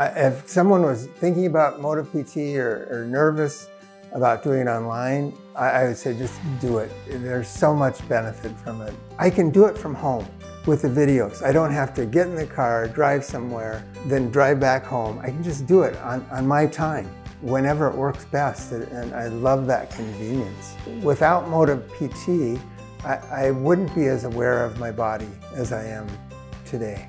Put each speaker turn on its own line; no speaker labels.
If someone was thinking about motivPT or, or nervous about doing it online, I, I would say just do it. There's so much benefit from it. I can do it from home with the videos. I don't have to get in the car, drive somewhere, then drive back home. I can just do it on, on my time, whenever it works best, and I love that convenience. Without motivPT, I, I wouldn't be as aware of my body as I am today.